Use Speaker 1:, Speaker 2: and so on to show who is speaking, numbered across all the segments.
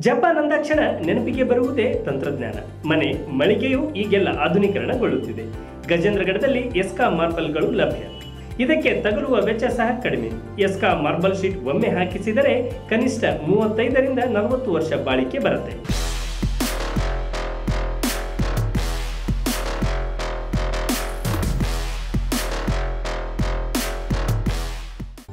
Speaker 1: Japan ಅಂದಾಕ್ಷಣ ನೆನಪಿಗೆ ಬರುವುದೇ ತಂತ್ರಜ್ಞಾನ. ಮನೆ, ಮಳಿಗೆಯು ಈಗೆಲ್ಲ ಆಧುನೀಕರಣಗೊಳ್ಳುತ್ತಿದೆ. ಗಜೇಂದ್ರಗಢದಲ್ಲಿ ಎಸ್ಕಾ ಮಾರ್ಬಲ್ಗಳು ಲಭ್ಯ. ಇದಕ್ಕೆ ತಗಲುವ ವೆಚ್ಚ ಸಹ ಕಡಿಮೆ. ಎಸ್ಕಾ ಮಾರ್ಬಲ್ ಶೀಟ್ ಒಮ್ಮೆ ಹಾಕಿಸಿದರೆ ಕನಿಷ್ಠ ಮೂವತ್ತೈದರಿಂದ ನಲವತ್ತು ವರ್ಷ ಬಾಳಿಕೆ ಬರುತ್ತೆ.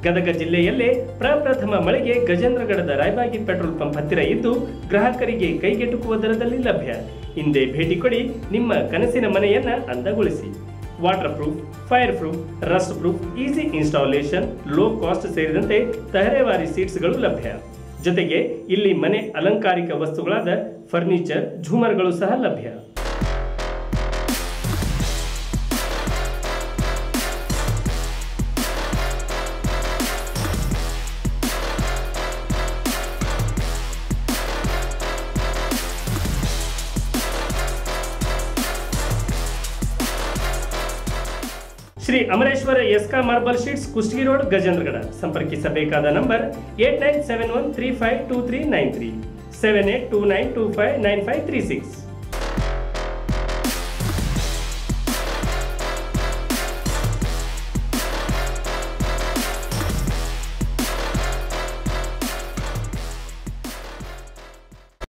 Speaker 1: ಗದಗ ಜಿಲ್ಲೆಯಲ್ಲೇ ಪ್ರಪ್ರಥಮ ಮಳೆಗೆ ಗಜೇಂದ್ರಗಡದ ರಾಯಬಾಗಿ ಪೆಟ್ರೋಲ್ ಪಂಪ್ ಹತ್ತಿರ ಇದ್ದು ಗ್ರಾಹಕರಿಗೆ ಕೈಗೆಟುಕುವ ದರದಲ್ಲಿ ಲಭ್ಯ. ಹಿಂದೆ ಭೇಟಿ ಕೊಡಿ ನಿಮ್ಮ ಕನಸಿನ ಮನೆಯನ್ನ ಅಂದಗೊಳಿಸಿ. Water proof fire proof rust proof easy installation, low cost ಸೇರಿದಂತೆ ತಹರೇವಾರಿ ಸೀಟ್ಸ್ಗಳು ಲಭ್ಯ. ಜೊತೆಗೆ ಇಲ್ಲಿ ಮನೆ ಅಲಂಕಾರಿಕ ವಸ್ತುಗಳಾದ ಫರ್ನಿಚರ್, ಝೂಮರ್ಗಳು ಸಹ ಲಭ್ಯ. Shri Amareshwara ಎಸ್ಕಾ marble sheets Kushtagi road, Gajendragad. ಸಂಪರ್ಕಿಸಬೇಕಾದ number eight nine seven one three five two three nine three. Seven eight two nine two five nine five three six.